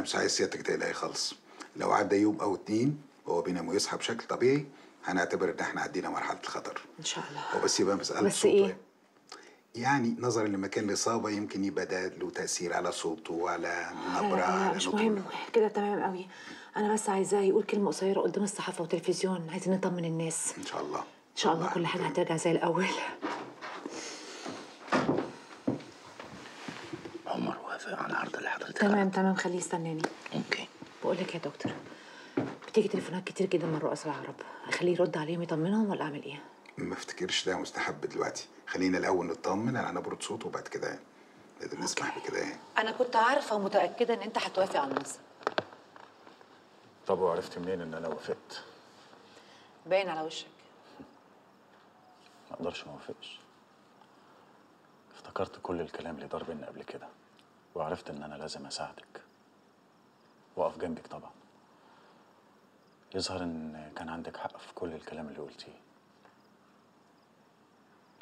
أنا مش عايز سيادتك تقلقي خالص. لو عدى يوم أو اتنين وهو بينام ويصحى بشكل طبيعي هنعتبر إن إحنا عدينا مرحلة الخطر. إن شاء الله. هو بس يبقى مسألة بس صوته إيه؟ يعني. نظرا لمكان الإصابة يمكن يبقى ده له تأثير على صوته وعلى نبره لا, لا, على مش. مهم. كده تمام قوي. أنا بس عايزاه يقول كلمة قصيرة قدام الصحافة والتلفزيون. عايزين نطمن الناس. إن شاء الله. إن شاء الله كل حاجة هترجع زي الأول. وافق على العرض اللي حضرتك تمام تمام. خليه يستناني. أوكي. بقول لك يا دكتور بتيجي تليفونات كتير جدا من رؤساء العرب. اخليه يرد عليهم يطمنهم ولا أعمل إيه؟ ما افتكرش ده مستحب دلوقتي. خلينا الأول نطمن على نبرة صوته وبعد كده نقدر نسمح بكده يعني. أنا كنت عارفة ومتأكدة إن أنت هتوافق على المنصب طب وعرفت منين إن أنا وافقت؟ باين على وشك. ما أقدرش ما افتكرت كل الكلام اللي دار بينا قبل كده. وعرفت إن أنا لازم أساعدك. واقف جنبك طبعا. يظهر إن كان عندك حق في كل الكلام اللي قلتيه.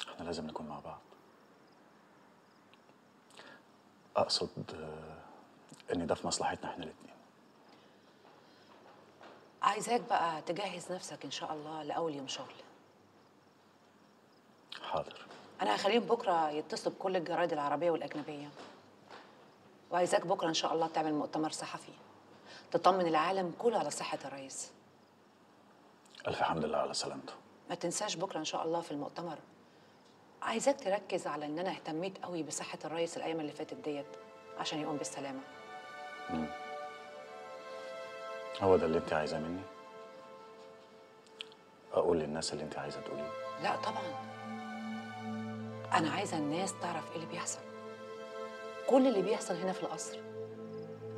إحنا لازم نكون مع بعض. أقصد إن ده في مصلحتنا إحنا الاتنين. عايزاك بقى تجهز نفسك إن شاء الله لأول يوم شغل. حاضر. أنا هخليهم بكرة يتصلوا بكل الجرايد العربية والأجنبية. وعايزاك بكرة إن شاء الله تعمل مؤتمر صحفي تطمن العالم كله على صحة الرئيس. ألف حمد لله على سلامته. ما تنساش بكرة إن شاء الله في المؤتمر. عايزاك تركز على إن أنا اهتميت قوي بصحة الرئيس الأيام اللي فاتت ديت عشان يقوم بالسلامة. هو ده اللي أنت عايزاه مني؟ أقول للناس اللي أنت عايزة تقوليه. لا طبعا. أنا عايزة الناس تعرف إيه اللي بيحصل. كل اللي بيحصل هنا في القصر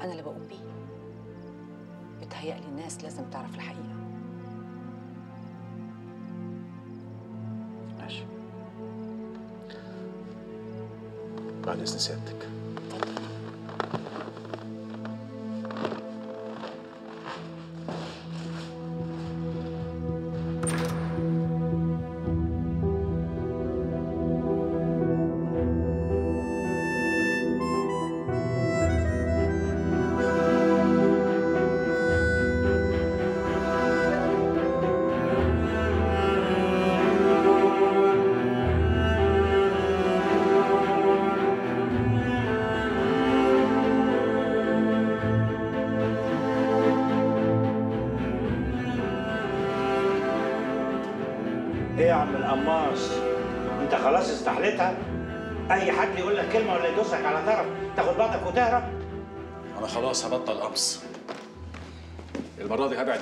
أنا اللي بقوم بيه. بتهيألي الناس لازم تعرف الحقيقة. ماشي. بعد إذن سيادتك.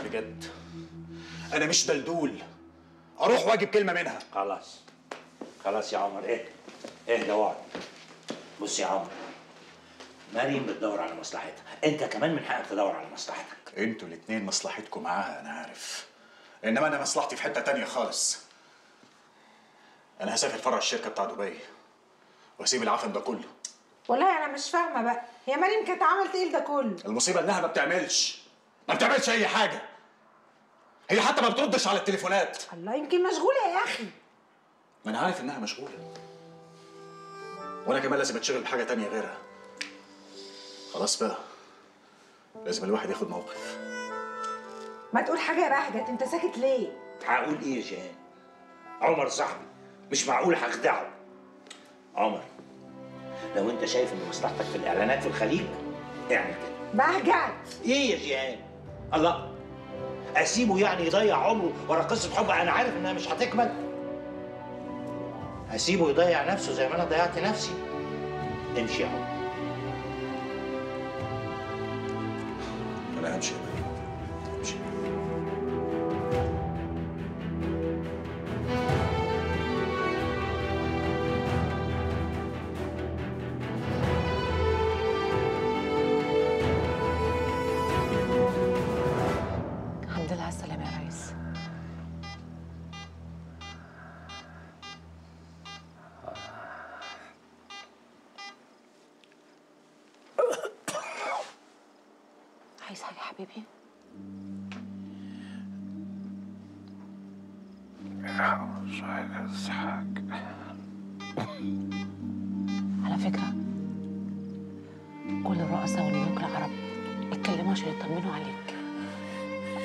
بجد. أنا مش دلدول أروح وأجيب كلمة منها. خلاص. خلاص يا عمر اهدى. اهدى واقعد. بص يا عمر مريم بتدور على مصلحتها. أنت كمان من حقك تدور على مصلحتك. أنتوا الاتنين مصلحتكم معاها أنا عارف. إنما أنا مصلحتي في حتة تانية خالص. أنا هسافر فرع الشركة بتاع دبي وأسيب العفن ده كله. والله أنا مش فاهمة بقى. هي مريم كانت عملت إيه ده كله؟ المصيبة إنها ما بتعملش. ما بتعملش أي حاجة. هي حتى ما بتردش على التليفونات. الله يمكن مشغولة يا أخي. ما أنا عارف إنها مشغولة. وأنا كمان لازم أتشغل بحاجة تانية غيرها. خلاص بقى. لازم الواحد ياخد موقف. ما تقول حاجة يا بهجت أنت ساكت ليه؟ هقول إيه يا جيهان عمر صاحبي مش معقول هخدعه. عمر لو أنت شايف إن مصلحتك في الإعلانات في الخليج اعمل كده. بهجت. إيه يا جيهان الله. أسيبه يعني يضيع عمره ورا قصة حب. أنا عارف إنها مش هتكمل. هسيبه يضيع نفسه زي ما أنا ضيعت نفسي. امشي يا عمر أنا همشي يا حبيبي على فكرة كل الرؤساء والملوك العرب اتكلموا عشان يطمنوا عليك.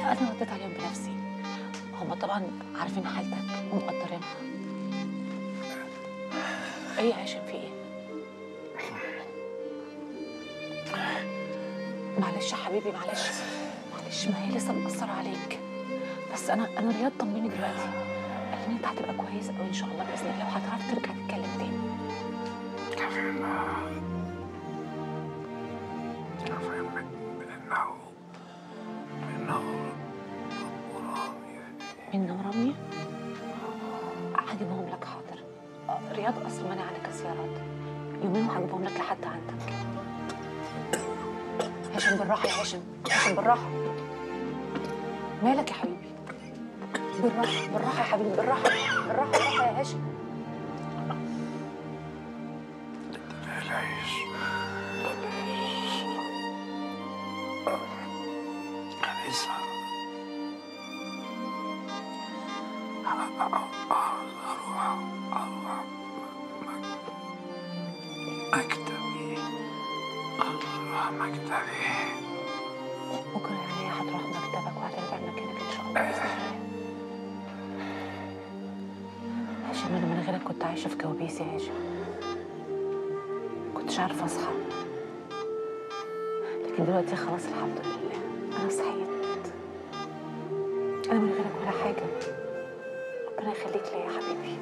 أنا رديت عليهم بنفسي هما طبعا عارفين حالتك ومقدرينها. إيه يا هاشم في إيه؟ معلش يا حبيبي معلش. معلش ما هي لسه مأثرة عليك. بس أنا أنا رياض طمني دلوقتي. قال إن أنت هتبقى كويس أوي إن شاء الله بإذن الله وهتعرف ترجع تتكلم تاني. من رامي هجيبهم لك حاضر. رياض أصلا مانع عليك الزيارات. يومين وهجيبهم لك لحد عندك. هاشم بالراحة يا هاشم. هاشم بالراحة. مالك يا حبيبي؟ بالراحة بالراحة يا حبيبي بالراحة بالراحة بالراحة يا هاشم. كنت عايشة في كوابيس يا هاشم كنتش عارفة أصحى. لكن دلوقتي خلاص الحمد لله. أنا صحيت. أنا من غيرك ولا حاجة. ربنا يخليك ليا يا حبيبي.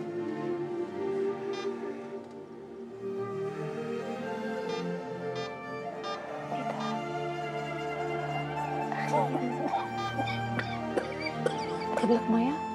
إيه ده؟ أجيب لك مية؟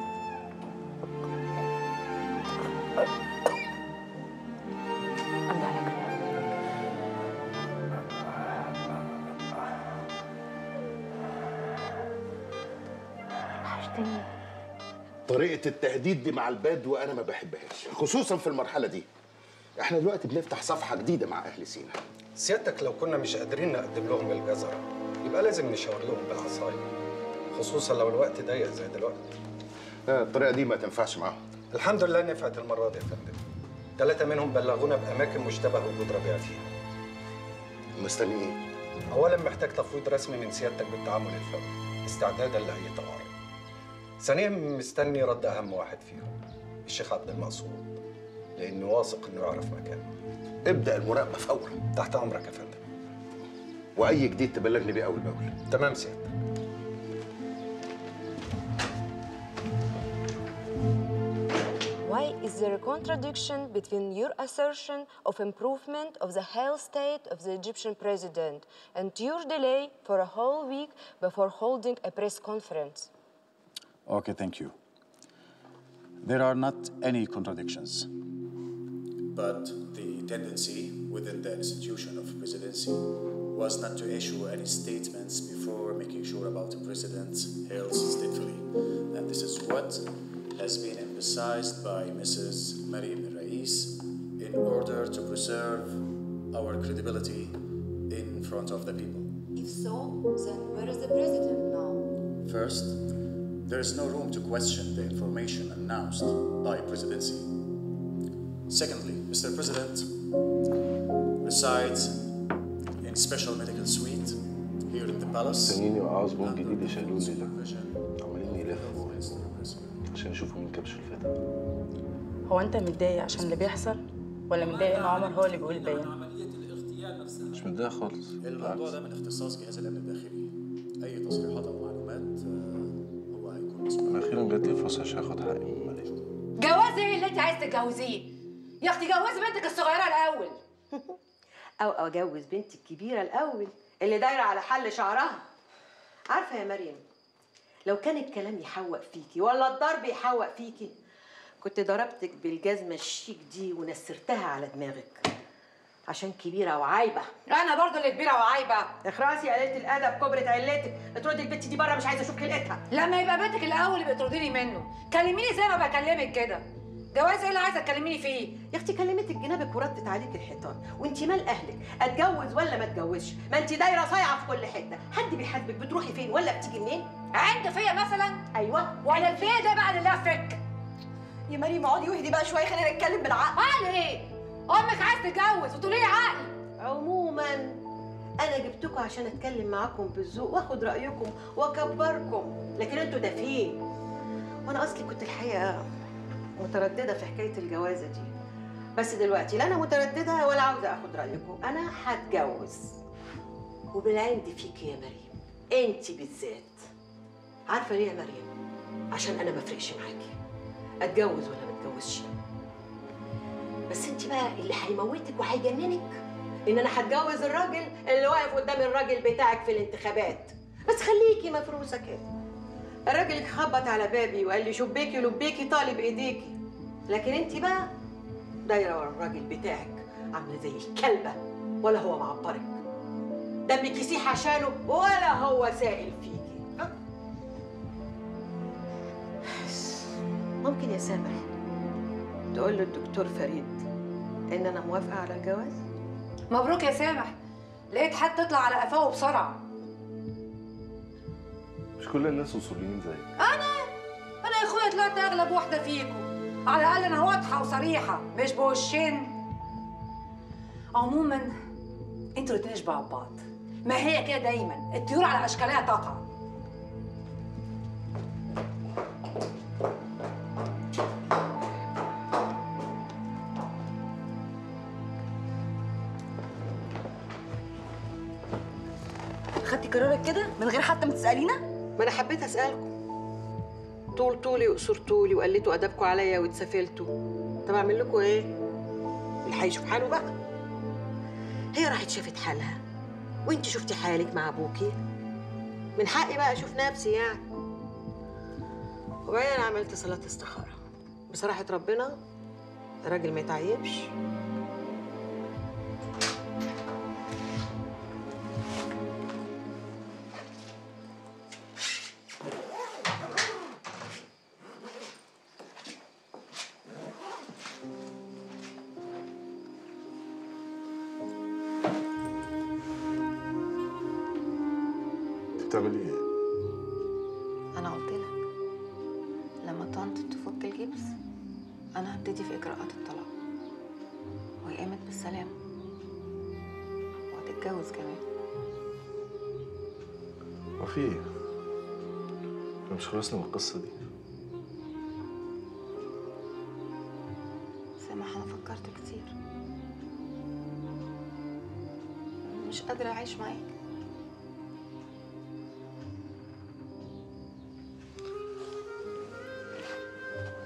طريقة التهديد دي مع البدو أنا ما بحبهاش خصوصا في المرحلة دي. إحنا دلوقتي بنفتح صفحة جديدة مع أهل سينا. سيادتك لو كنا مش قادرين نقدم لهم الجزرة يبقى لازم نشاور لهم بالعصاية خصوصا لو الوقت ضيق زي دلوقتي. لا الطريقة دي ما تنفعش معاهم. الحمد لله نفعت المرة دي يا فندم. ثلاثة منهم بلغونا بأماكن مشتبه وجود ربيع فيها. مستني إيه؟ أولا محتاج تفويض رسمي من سيادتك بالتعامل الفوري. استعدادا لأي طوارئ. ثانيا مستني رد أهم واحد فيهم الشيخ عبد المقصود لأني واثق إنه يعرف مكانه ابدأ المراقبة فورا تحت أمرك يا فندم وأي جديد تبلغني بيه أول بأول تمام سيادتك Why is there a contradiction between your assertion of improvement of the health state of the Egyptian president and your delay for a whole week before holding a press conference? Okay, thank you. There are not any contradictions. But the tendency within the institution of presidency was not to issue any statements before making sure about the president's health statefully. And this is what has been emphasized by Mrs. Mariam Rais in order to preserve our credibility in front of the people. If so, then where is the president now? First, there is no room to question the information announced by presidency. Secondly, Mr. President resides in special medical suite here in the palace. مستنيين زبون جديد يشيلوه لي ده عمالين يلفوا عشان يشوفوا مين كبش الفتى هو أنت متضايق عشان اللي بيحصل ولا متضايق إن عمر هو اللي بيقول البيان مش متضايق خالص الموضوع ده من اختصاص جهاز الأمن الداخلي. أي تصريحات أو أخيرا جات لي فرصة عشان اخد حقي من مريم جواز إيه اللي انت عايز تتجوزيه؟ يا أختي جوزي بنتك الصغيرة الأول. أو أجوز بنتي الكبيرة الأول اللي دايرة على حل شعرها. عارفة يا مريم لو كان الكلام يحوق فيكي ولا الضرب يحوق فيكي كنت ضربتك بالجزمة الشيك دي ونسرتها على دماغك. عشان كبيرة وعايبة. أنا برضو اللي كبيرة وعايبة. اخرسي قليلة الأدب كبرت علتك اطردي البت دي بره مش عايزة أشوف خلقتها لما يبقى بنتك الأول اللي بترضيني منه. كلميني زي ما بكلمك كده. جواز إيه اللي عايزة تكلميني فيه؟ يا أختي كلمتك جنابك وردت عليك الحيطان. وانت مال أهلك؟ أتجوز ولا ما أتجوزش؟ ما انت دايرة صايعة في كل حتة. حد بيحاسبك؟ بتروحي فين؟ ولا بتيجي منين؟ عند فيا مثلا؟ أيوه. ولا الفيا ده بقى اللي لفك يا مريم اقعدي واهدي بقى شوية خلينا نتكلم بالعقل. عقل إيه؟ أمك عايز تتجوز وتقولي لي عقل. عموما أنا جبتكم عشان أتكلم معاكم بالذوق وأخد رأيكم وأكبركم لكن أنتوا دافين وأنا أصلي كنت الحقيقة مترددة في حكاية الجوازة دي. بس دلوقتي لا أنا مترددة ولا عاوزة أخد رأيكم. أنا هتجوز. وبالعند فيكي يا مريم. انت بالذات. عارفة ليه يا مريم؟ عشان أنا ما فرقش معاكي. أتجوز ولا ما أتجوزش. بس انت بقى اللي هيموتك وهيجننك. إن أنا هتجوز الراجل اللي واقف قدام الراجل بتاعك في الانتخابات. بس خليكي مفروسه كده. الراجل خبط على بابي وقال لي شبيكي لبيكي طالب ايديكي لكن انت بقى دايرة ورا الراجل بتاعك عاملة زي الكلبة ولا هو معبرك. دمك يسيح عشانه ولا هو سائل فيكي؟ ممكن يا سامح. تقول للدكتور فريد إن أنا موافقة على الجواز؟ مبروك يا سامح. لقيت حد تطلع على قفاه بسرعة. مش كل الناس وصوليين زيك. أنا؟ أنا يا أخويا طلعت أغلب واحدة فيكم. على الأقل أنا واضحة وصريحة مش بوشين. عموما أنتوا الاتنين شبعوا ببعض ما هي كده دايما؟ الطيور على أشكالها تقع. من غير حتى ما تسألينا؟ ما أنا حبيت أسألكم. طول طولي وقصر طولي وقلتوا ادبكم عليا واتسافلتوا طب أعمل لكم إيه؟ اللي هيشوف حاله بقى. هي راحت شافت حالها. وأنت شفتي حالك مع أبوكي؟ من حقي بقى أشوف نفسي يعني. وبعدين أنا عملت صلاة استخارة. بصراحة ربنا الراجل ما يتعيبش. بتعملي إيه؟ أنا قلت لك لما طنط تفك الجبس أنا هبتدي في إجراءات الطلاق. وهي قامت بالسلامه وهتتجوز كمان. ما في إيه؟ إحنا مش خلصنا من القصة دي. سامح أنا فكرت كتير. مش قادرة أعيش معاك.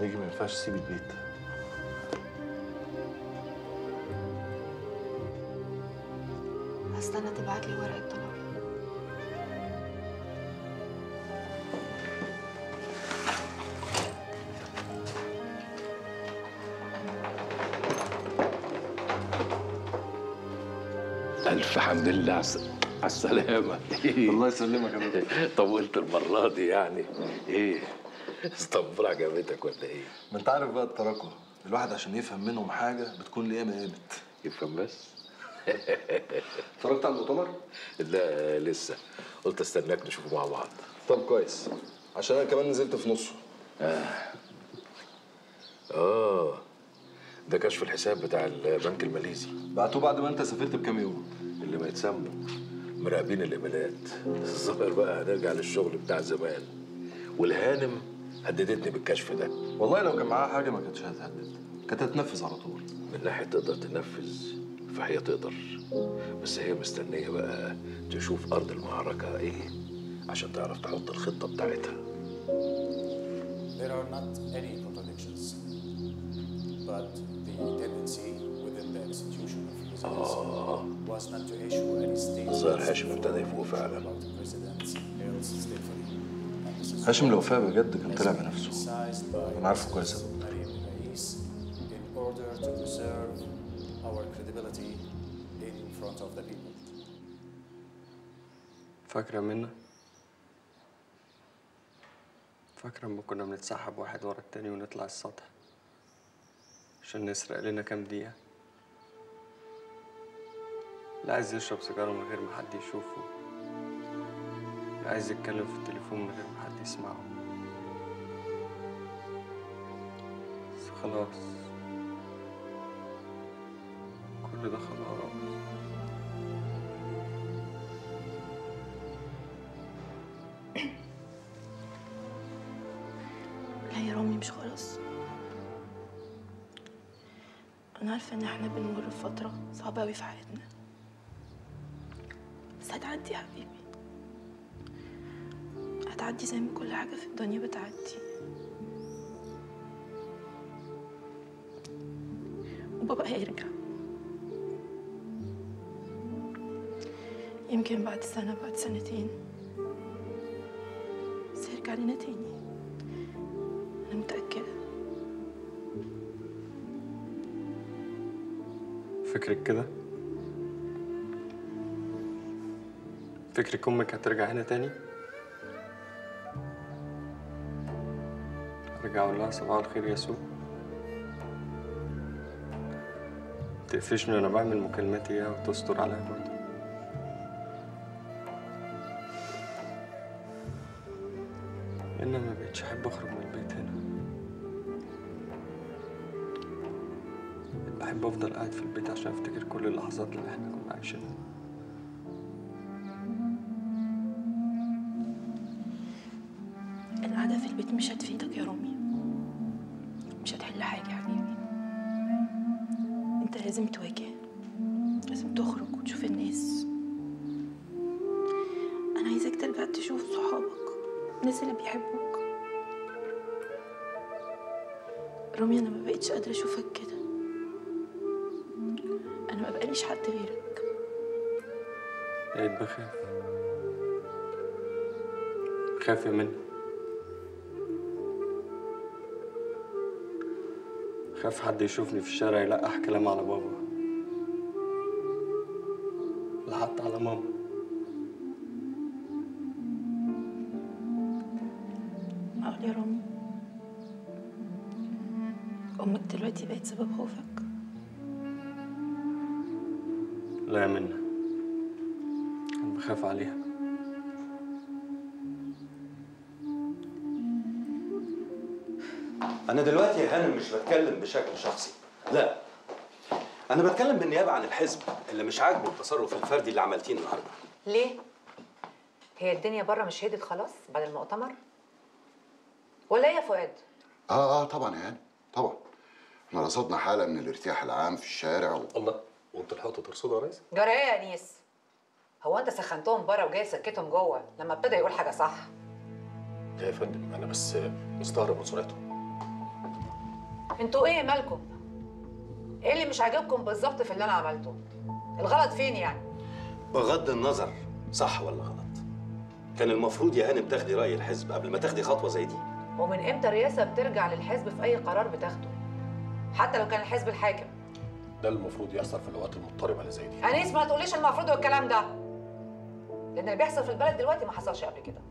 هيجي ما ينفعش تسيب البيت. هستنى تبعت لي ورقة طلاق. ألف حمد لله على الس- على السلامة. الله يسلمك يا طولت المرة دي يعني. إيه؟ اسطنبول عجبتك ولا إيه؟ ما أنت عارف بقى التراكم. الواحد عشان يفهم منهم حاجة بتكون ليه قيمة قيمة يفهم بس؟ اتفرجت على المؤتمر؟ لا لسه. قلت استناك نشوفه مع بعض. طب كويس. عشان أنا كمان نزلت في نصه. آه. آه. ده كشف الحساب بتاع البنك الماليزي. بعتوه بعد ما أنت سافرت بكام يوم؟ اللي ما يتسموا مراقبين الإيميلات. الظاهر بقى هنرجع للشغل بتاع زمان. والهانم هددتني بالكشف ده. والله لو كان معاها حاجة ما كانتش هتهدد. كانت هتنفذ على طول. من ناحية تقدر تنفذ فهي تقدر. بس هي مستنية بقى تشوف أرض المعركة إيه عشان تعرف تحط الخطة بتاعتها. There are not any contradictions, but the tendency within the institution of presidency was not to issue any الظاهر statements هاشم ابتدى يفوق فعلا. هاشم لو فاق بجد كان طلع بنفسه أنا عارفه كويس people. فاكرة منا؟ فاكرة لما كنا بنتسحب واحد ورا التاني ونطلع السطح عشان نسرق لنا كام دقيقة اللي عايز يشرب سيجارة من غير ما حد يشوفه اللي عايز يتكلم في التليفون من غير ما حد يسمعه بس خلاص. كل ده خلاص. لا يا رامي مش خلاص. أنا عارفة إن إحنا بنمر بفترة صعبة قوي في حياتنا. بس هتعدي يا حبيبي. هتعدي زي ما كل حاجة في الدنيا بتعدي. وبابا هيرجع. يمكن بعد سنة بعد سنتين. بس هيرجع لنا تاني. أنا متأكدة. فكرك كده؟ فكرك أمك هترجع هنا تاني؟ ارجع أقول لها صباح الخير يا سو. تقفشني وأنا بعمل مكالماتي اياها وتستر عليا برضه؟ أنا ما بقتش أحب أخرج من البيت هنا. بحب أفضل قاعد في البيت عشان أفتكر كل اللحظات اللي إحنا كنا عايشينها. قادرة أشوفك كده. أنا ما بقاليش حد غيرك. بقيت بخاف. خاف يا منى. خاف حد يشوفني في الشارع يلقح كلام على بابا. لا حتى على ماما. دلوقتي بقت سبب خوفك لا يا منى أنا بخاف عليها أنا دلوقتي يا هانم مش بتكلم بشكل شخصي، لا. أنا بتكلم بالنيابة عن الحزب اللي مش عاجبه التصرف الفردي اللي عملتيه النهارده. ليه؟ هي الدنيا بره مش هدت خلاص بعد المؤتمر؟ ولا إيه يا فؤاد؟ آه آه طبعا يا هانم طبعا إحنا رصدنا حالة من الارتياح العام في الشارع و... الله وانتوا لحقتوا ترصدوا يا ريس؟ جرى إيه يا انيس؟ هو انت سخنتهم بره وجاي تسكتهم جوه لما ابتدى يقول حاجة صح؟ لا يا فندم أنا بس مستغرب من سرعته أنتوا إيه مالكم؟ إيه اللي مش عاجبكم بالظبط في اللي أنا عملته؟ الغلط فين يعني؟ بغض النظر صح ولا غلط. كان المفروض يا هانم تاخدي رأي الحزب قبل ما تاخدي خطوة زي دي. ومن إمتى الرئاسة بترجع للحزب في أي قرار بتاخده؟ حتى لو كان الحزب الحاكم. ده المفروض يحصل في الأوقات المضطربة اللي زي دي. انيس ما تقوليش المفروض والكلام ده. لأن اللي بيحصل في البلد دلوقتي ما حصلش قبل كده.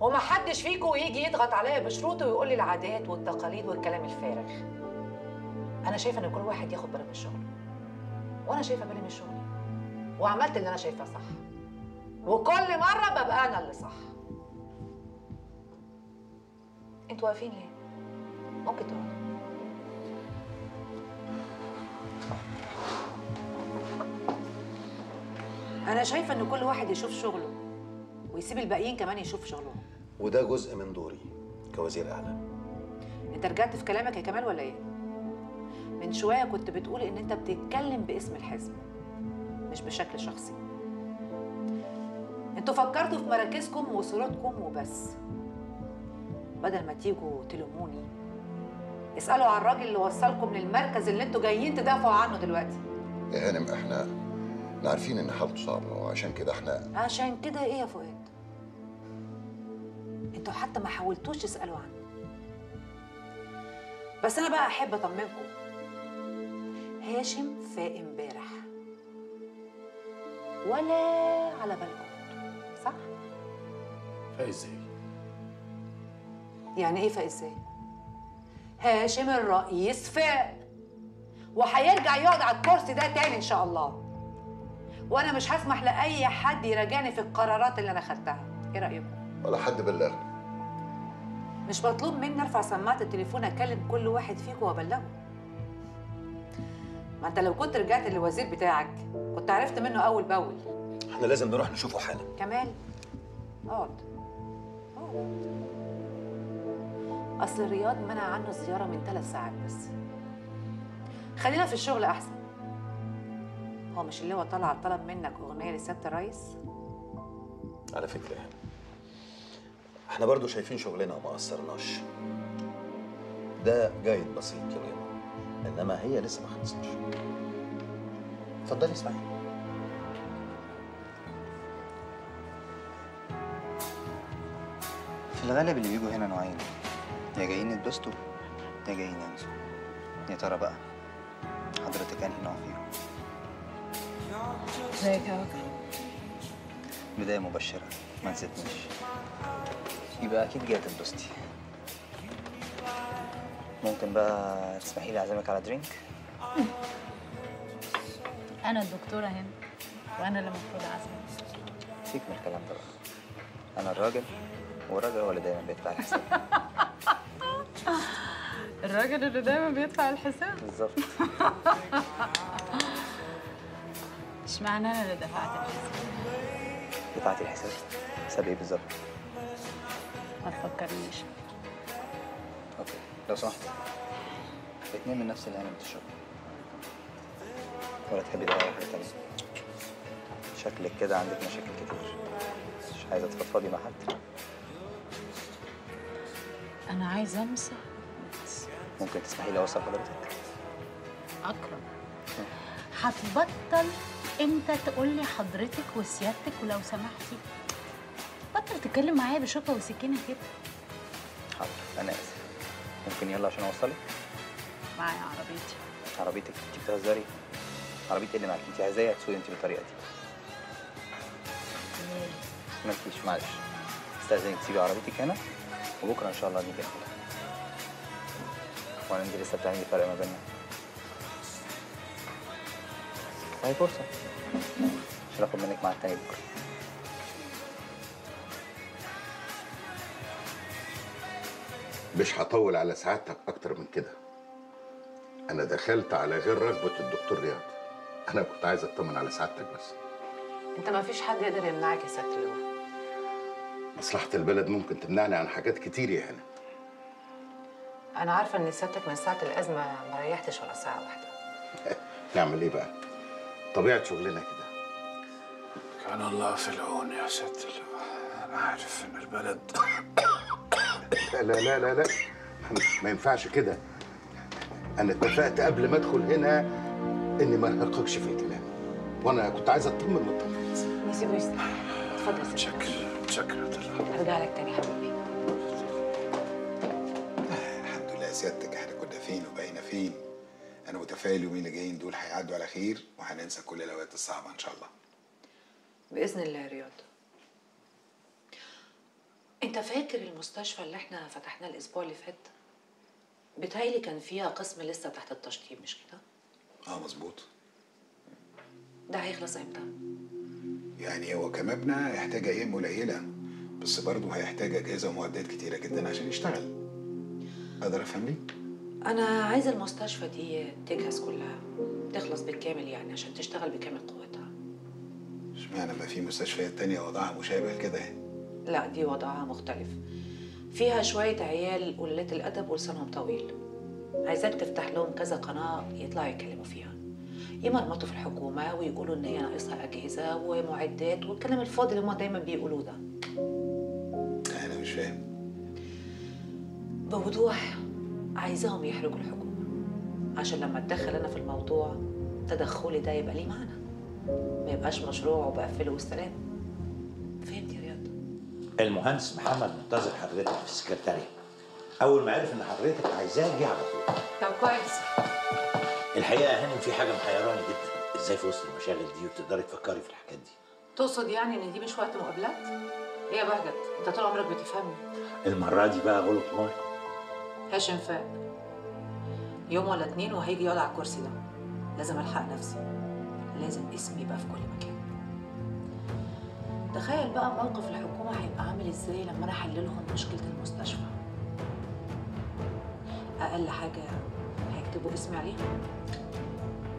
وما حدش فيكم يجي يضغط عليا بشروطه ويقول لي العادات والتقاليد والكلام الفارغ. أنا شايفة إن كل واحد ياخد باله من شغله. وأنا شايفة بالي من شغلي. وعملت اللي أنا شايفاه صح. وكل مرة ببقى أنا اللي صح. أنتوا واقفين ليه؟ ممكن تقعدوا أنا شايفة إن كل واحد يشوف شغله ويسيب الباقيين كمان يشوف شغلهم. وده جزء من دوري كوزير اعلام. أنت رجعت في كلامك يا كمال ولا إيه؟ من شوية كنت بتقول إن أنت بتتكلم باسم الحزب مش بشكل شخصي. أنتوا فكرتوا في مراكزكم وصورتكم وبس. بدل ما تيجوا تلوموني اسألوا على الراجل اللي وصلكم للمركز اللي أنتوا جايين تدافعوا عنه دلوقتي. يا هانم إحنا إحنا عارفين ان حالته صعبة وعشان كده إحنا عشان كده إيه يا فؤاد؟ أنتوا حتى ما حاولتوش تسألوا عنه. بس أنا بقى احب اطمنكم. هاشم فاق امبارح. ولا على بالكم. صح؟ فاق إزاي؟ يعني إيه فاق إزاي؟ هاشم الرئيس فاق. وهيرجع يقعد على الكرسي ده تاني إن شاء الله. وأنا مش هسمح لأي حد يراجعني في القرارات اللي أنا خدتها. إيه رأيكم؟ ولا حد بلغنا مش مطلوب مني أرفع سماعة التليفون أكلم كل واحد فيكم وأبلغه؟ ما أنت لو كنت رجعت للوزير بتاعك كنت عرفت منه أول بأول. إحنا لازم نروح نشوفه حالا. كمال. اقعد. اقعد. أصل رياض منع عنه الزيارة من ثلاث ساعات بس خلينا في الشغل أحسن هو مش اللي هو طلع طلب منك أغنية لسيادة الرئيس على فكرة يعني إحنا برضو شايفين شغلنا وما قصرناش. ده جايد بسيط ريما إنما هي لسه ما خلصتش. اتفضلي اسمعي. في الغالب اللي بيجوا هنا نوعين يا جايين يتبسطوا يا جايين ينسوا يا ترى بقى حضرتك أنهي نوع فيهم؟ ازيك يا وكا بداية مبشرة. ما نسيتنيش يبقى أكيد جاية تنبسطي ممكن بقى تسمحي لي أعزمك على درينك؟ أنا الدكتورة هنا وأنا اللي المفروض أعزمك. سيبك من الكلام ده بقى. أنا الراجل والراجل هو اللي دايما بيدفع الحساب. الراجل اللي دايما بيدفع الحساب. بالظبط. اشمعنى أنا اللي دفعت الحساب. دفعتي الحساب. حساب إيه بالظبط؟ ما تفكرنيش. أوكي. لو سمحت. اتنين من نفس اللي أنا بتشرب. ولا تحبي دواء حاجة تانية. شكلك كده عندك مشاكل كتير. مش عايزة تفضفضي مع حد. أنا عايزة امسح ممكن تسمحي لي اوصل حضرتك. أكرم. هتبطل إمتى تقول لي حضرتك وسيادتك ولو سمحتي بطل تتكلم معايا بشوكة وسكينة كده. حاضر أنا آسف. ممكن يلا عشان أوصلك؟ معايا عربيتي. عربيتك انت بتهزري؟ عربيتي إيه اللي معاكي انت عايزاها تسوقي انت بالطريقة دي. مالكيش معلش. استأذنك تسيبي عربيتك هنا وبكرة إن شاء الله نيجي ناخدها وأنا أنت لسه بتعملي فرق ما بيننا. هاي فرصة. مش هاخد منك مع التاني بكرة. مش هطول على سعادتك أكتر من كده. أنا دخلت على غير رغبة الدكتور رياض. أنا كنت عايز أطمن على سعادتك بس. أنت ما فيش حد يقدر يمنعك يا اللواء مصلحة البلد ممكن تمنعني عن حاجات كتير يا هنا. أنا عارفة ان سيادتك من ساعة الأزمة ما ريحتش ولا ساعة واحدة. نعمل إيه بقى؟ طبيعة شغلنا كده. كان الله في العون يا سيادة اللواء أنا عارف إن البلد لا لا لا لا, لا. ما ينفعش كده. أنا اتفقت قبل ما أدخل هنا إني ما أرهقكش في الكلام وأنا كنت عايز أطمن مطمن نسيبه يستريح اتفضل يا شكر شكر ارجع لك تاني حبيبي. سيادتك إحنا كنا فين وبقينا فين؟ أنا متفائل اليومين اللي جايين دول هيعدوا على خير وهننسى كل الأوقات الصعبة إن شاء الله. بإذن الله يا رياض. أنت فاكر المستشفى اللي إحنا فتحناه الأسبوع اللي فات؟ بتهيألي كان فيها قسم لسه تحت التشطيب مش كده؟ آه مظبوط. ده هيخلص إمتى؟ يعني هو كمبنى يحتاج أيام قليله بس برضه هيحتاج أجهزة ومعدات كتيرة جدا عشان يشتغل. أقدر افهم لي أنا عايزة المستشفى دي تجهز كلها تخلص بالكامل يعني عشان تشتغل بكامل قوتها. إشمعنى ما في مستشفيات تانية وضعها مشابه كده يعني؟ لا دي وضعها مختلف. فيها شوية عيال قلة الأدب ولسانهم طويل. عايزاك تفتح لهم كذا قناة يطلعوا يتكلموا فيها. يمرمطوا في الحكومة ويقولوا إن هي ناقصها أجهزة ومعدات والكلام الفاضي اللي هما دايما بيقولوه ده. أنا مش فاهم. بوضوح عايزاهم يحرجوا الحكومة عشان لما اتدخل أنا في الموضوع تدخلي ده يبقى ليه معنى. ما يبقاش مشروع وبقفله والسلام. فهمت يا رياض المهندس محمد منتظر حضرتك في السكرتارية. أول ما عرف إن حضرتك عايزاه جه على طول. طب كويس. الحقيقة يا هانم في حاجة محيراني جدا. إزاي في وسط المشاغل دي وبتقدري تفكري في الحاجات دي؟ تقصد يعني إن دي مش وقت مقابلات؟ إيه يا بهجت؟ أنت طول عمرك بتفهمني. المرة دي بقى غلط مال هاشم فاق يوم ولا اتنين وهيجي يقعد على الكرسي ده. لازم ألحق نفسي. لازم اسمي يبقى في كل مكان. تخيل بقى موقف الحكومة هيبقى عامل إزاي لما أنا أحل لهم مشكلة المستشفى. أقل حاجة هيكتبوا اسمي عليها.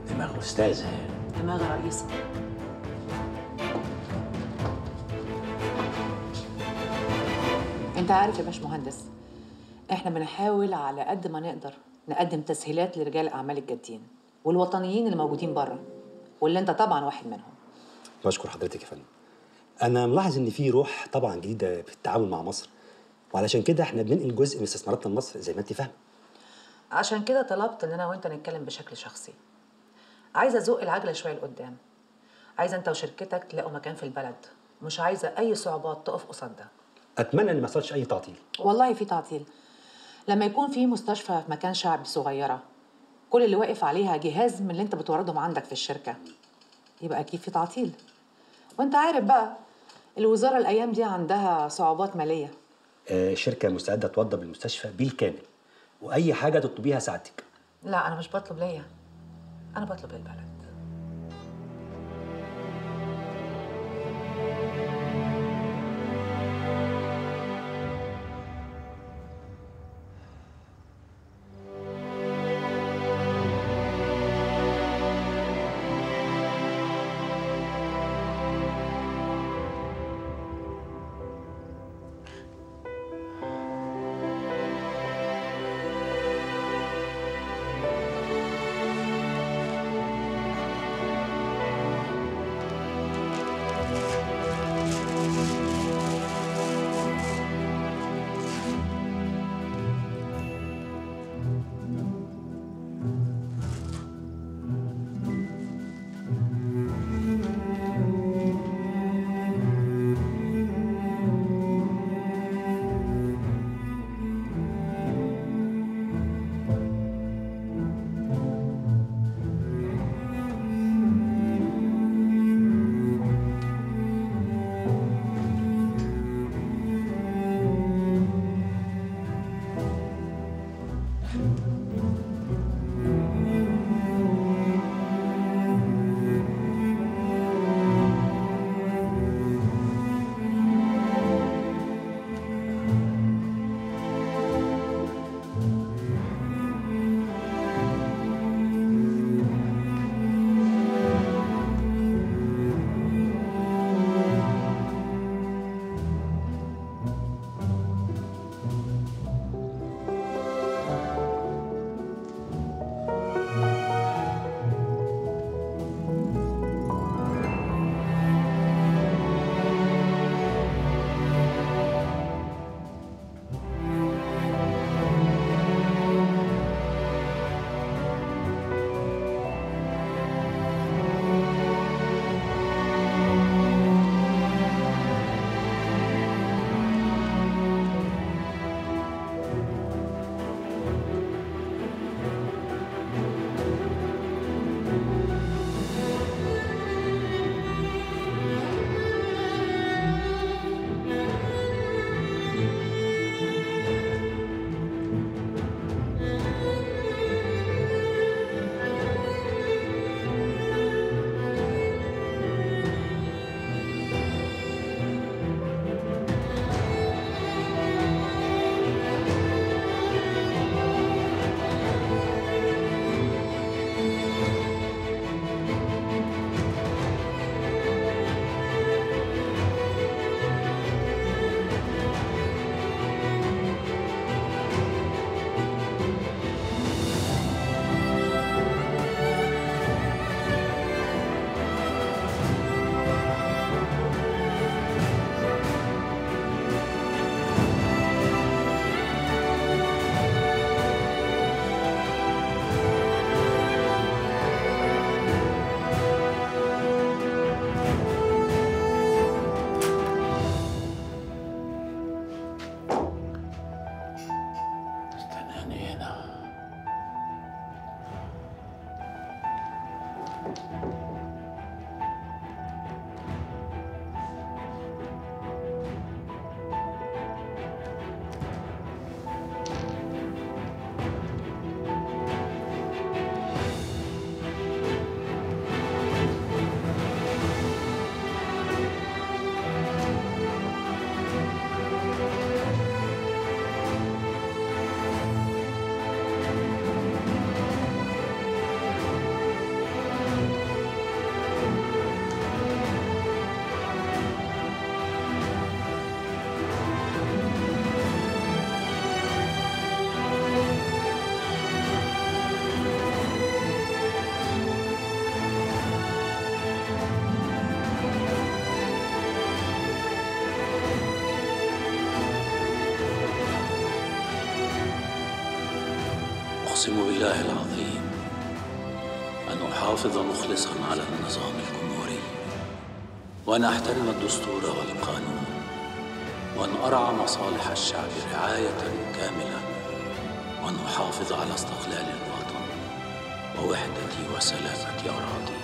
دماغ أستاذة دماغ رئيسة أنت عارف يا باشمهندس إحنا بنحاول على قد ما نقدر نقدم تسهيلات لرجال الاعمال الجادين والوطنيين اللي موجودين بره واللي أنت طبعا واحد منهم. بشكر حضرتك يا فندم. أنا ملاحظ إن في روح طبعا جديدة في التعامل مع مصر وعلشان كده إحنا بننقل جزء من استثماراتنا لمصر زي ما أنت فاهم عشان كده طلبت إن أنا وأنت نتكلم بشكل شخصي. عايزة أزق العجلة شوية لقدام. عايزة أنت وشركتك تلاقوا مكان في البلد. مش عايزة أي صعوبات تقف قصاد ده أتمنى إن ما يحصلش أي تعطيل. والله في تعطيل. لما يكون في مستشفى في مكان شعبي صغيرة كل اللي واقف عليها جهاز من اللي انت بتوردهم عندك في الشركة. يبقى أكيد في تعطيل. وأنت عارف بقى الوزارة الأيام دي عندها صعوبات مالية. آه شركة مستعدة توضب المستشفى بالكامل وأي حاجة تطلبيها ساعتك لا أنا مش بطلب ليا. أنا بطلب للبلد أقسم بالله العظيم أن أحافظ مخلصا على النظام الجمهوري وأن أحترم الدستور والقانون وأن أرعى مصالح الشعب رعاية كاملة وأن أحافظ على استقلال الوطن ووحدة وسلامة أراضي.